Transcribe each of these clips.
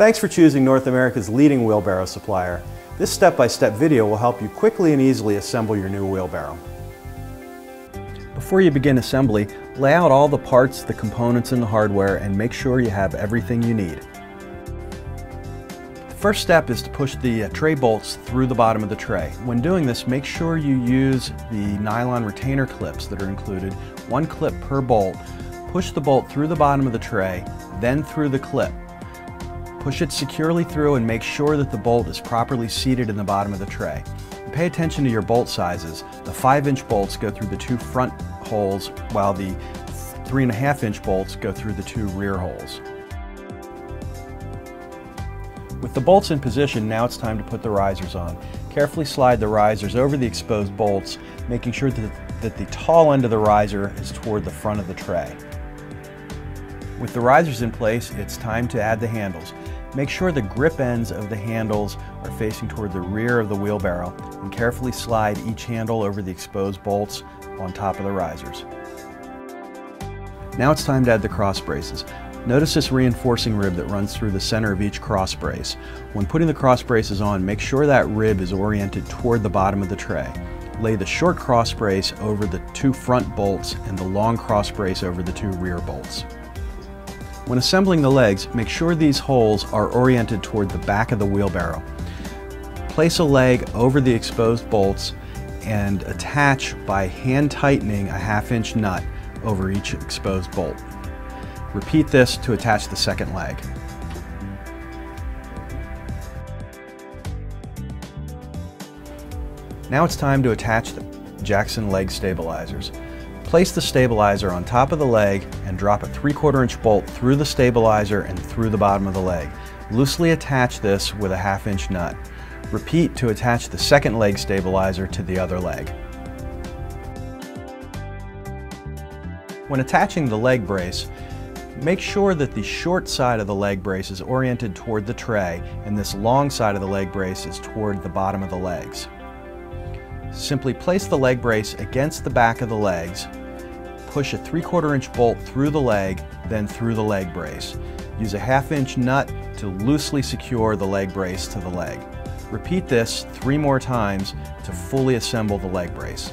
Thanks for choosing North America's leading wheelbarrow supplier. This step-by-step -step video will help you quickly and easily assemble your new wheelbarrow. Before you begin assembly, lay out all the parts, the components, and the hardware and make sure you have everything you need. First step is to push the uh, tray bolts through the bottom of the tray. When doing this, make sure you use the nylon retainer clips that are included, one clip per bolt. Push the bolt through the bottom of the tray, then through the clip. Push it securely through and make sure that the bolt is properly seated in the bottom of the tray. And pay attention to your bolt sizes. The 5 inch bolts go through the two front holes while the 3.5 inch bolts go through the two rear holes. With the bolts in position, now it's time to put the risers on. Carefully slide the risers over the exposed bolts, making sure that, that the tall end of the riser is toward the front of the tray. With the risers in place, it's time to add the handles. Make sure the grip ends of the handles are facing toward the rear of the wheelbarrow and carefully slide each handle over the exposed bolts on top of the risers. Now it's time to add the cross braces. Notice this reinforcing rib that runs through the center of each cross brace. When putting the cross braces on, make sure that rib is oriented toward the bottom of the tray. Lay the short cross brace over the two front bolts and the long cross brace over the two rear bolts. When assembling the legs, make sure these holes are oriented toward the back of the wheelbarrow. Place a leg over the exposed bolts and attach by hand tightening a half inch nut over each exposed bolt. Repeat this to attach the second leg. Now it's time to attach the Jackson leg stabilizers. Place the stabilizer on top of the leg and drop a 3 quarter inch bolt through the stabilizer and through the bottom of the leg. Loosely attach this with a half inch nut. Repeat to attach the second leg stabilizer to the other leg. When attaching the leg brace, make sure that the short side of the leg brace is oriented toward the tray and this long side of the leg brace is toward the bottom of the legs. Simply place the leg brace against the back of the legs push a 3 quarter inch bolt through the leg, then through the leg brace. Use a half inch nut to loosely secure the leg brace to the leg. Repeat this three more times to fully assemble the leg brace.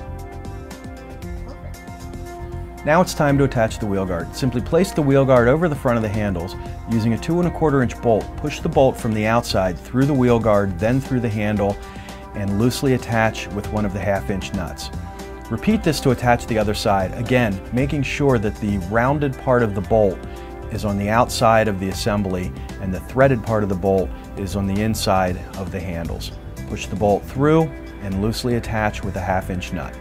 Now it's time to attach the wheel guard. Simply place the wheel guard over the front of the handles. Using a two and a quarter inch bolt, push the bolt from the outside through the wheel guard, then through the handle, and loosely attach with one of the half inch nuts. Repeat this to attach the other side, again, making sure that the rounded part of the bolt is on the outside of the assembly and the threaded part of the bolt is on the inside of the handles. Push the bolt through and loosely attach with a half inch nut.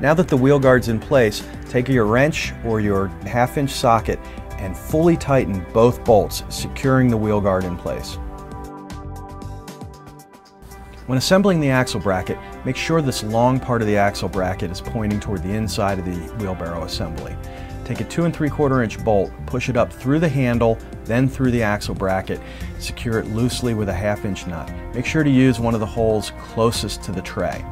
Now that the wheel guard's in place, take your wrench or your half inch socket and fully tighten both bolts, securing the wheel guard in place. When assembling the axle bracket, make sure this long part of the axle bracket is pointing toward the inside of the wheelbarrow assembly. Take a 2 and 3 quarter inch bolt, push it up through the handle, then through the axle bracket. Secure it loosely with a half inch nut. Make sure to use one of the holes closest to the tray.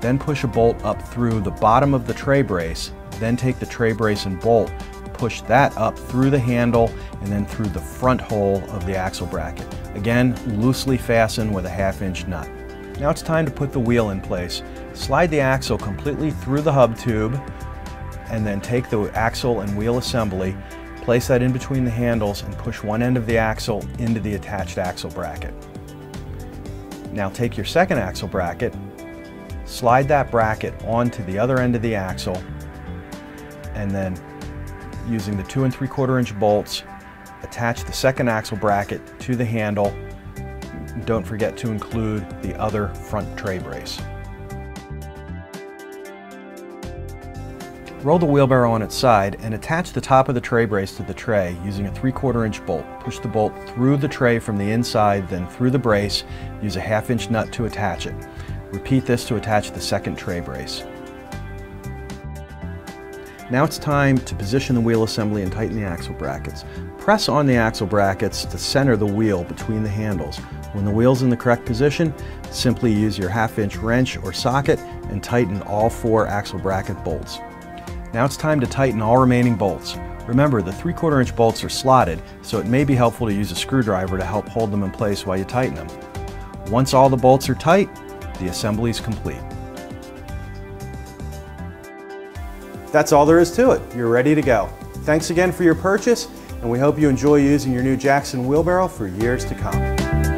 Then push a bolt up through the bottom of the tray brace, then take the tray brace and bolt, push that up through the handle and then through the front hole of the axle bracket. Again, loosely fasten with a half inch nut. Now it's time to put the wheel in place. Slide the axle completely through the hub tube and then take the axle and wheel assembly, place that in between the handles and push one end of the axle into the attached axle bracket. Now take your second axle bracket, slide that bracket onto the other end of the axle and then using the two and three quarter inch bolts, attach the second axle bracket to the handle don't forget to include the other front tray brace. Roll the wheelbarrow on its side and attach the top of the tray brace to the tray using a 3 quarter inch bolt. Push the bolt through the tray from the inside, then through the brace. Use a half inch nut to attach it. Repeat this to attach the second tray brace. Now it's time to position the wheel assembly and tighten the axle brackets. Press on the axle brackets to center the wheel between the handles. When the wheel's in the correct position, simply use your half inch wrench or socket and tighten all four axle bracket bolts. Now it's time to tighten all remaining bolts. Remember, the 3 quarter inch bolts are slotted, so it may be helpful to use a screwdriver to help hold them in place while you tighten them. Once all the bolts are tight, the assembly is complete. That's all there is to it. You're ready to go. Thanks again for your purchase, and we hope you enjoy using your new Jackson wheelbarrow for years to come.